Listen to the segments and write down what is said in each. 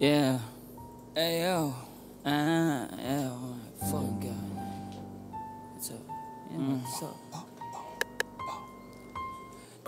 Yeah. Hey yo. Ah, yeah. Oh my fucking god. What's up? Yeah, what's up?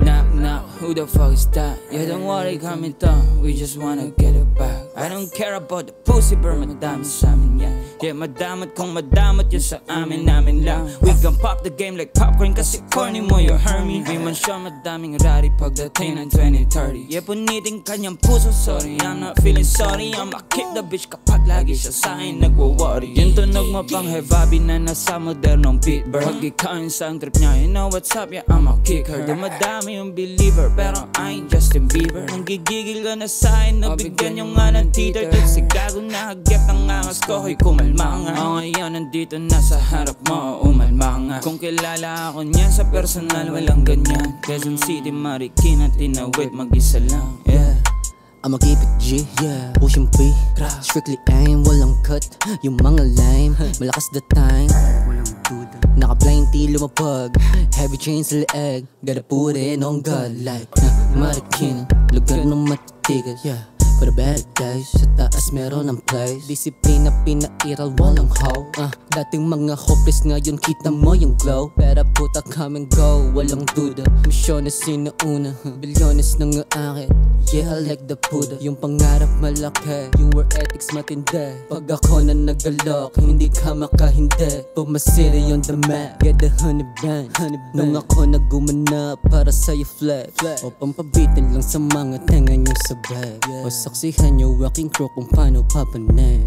Knock knock, who the fuck is that? Yeah, don't worry, coming down. We just wanna get it back. I don't care about the pussy, but madami sa amin yan. Yeah, madamot kung madamot yun sa amin namin lang. We can pop the game like popcorn kasi corny mo yung Hermie. Di man siya madaming rari pagdating ng 2030. Yeah, punitin kanyang puso, sorry, I'm not feeling sorry. I'ma kick the bitch kapag lagi siya sa akin nagwa-worry. Yung tunog mo pang heavy na nasa modernong beat, bro. Pag ikaw yung sound trip niya, you know what's up, yeah, I'ma kick her. Di madami yung believer, pero I ain't Justin Bieber. Nang gigigil ka na sa akin, nabigyan yung nga ng teeter. Dahil si gago na hagyat ang angas ko, hoy kumalma nga. O ngayon, nandito na sa harap mo, umalma nga. Kung kilala ako niyan sa personal, walang ganyan. Quezon City, Marikina, Tinawit, mag-isa lang, yeah. I'ma keep it G, yeah. Pushing P, strictly aim, walang cut Yung mga lime, malakas the time. Walang duda. Naka-blind T lumapag. Heavy chain sa leeg Gotta put it on God like uh, Marikina, lugar ng matitigas Yeah For the better days Sa taas meron ng place Disiplina pinairal walang how. Uh, Dating mga hopeless ngayon kita mo yung glow. Pera puta come and go Walang duda. Misyones sinuuna huh. Bilyones nang aakit Yeah I like the puda Yung pangarap malaki Yung work ethics matindi. Pag ako na nagalok Hindi ka makahindi. Pumasiri on the map Get the honey band Nung ako nagumanap Para sa'yo flex. O pampabitin lang sa mga tenga nyo sa bag. O saksihan nyo aking crew kung paano papanag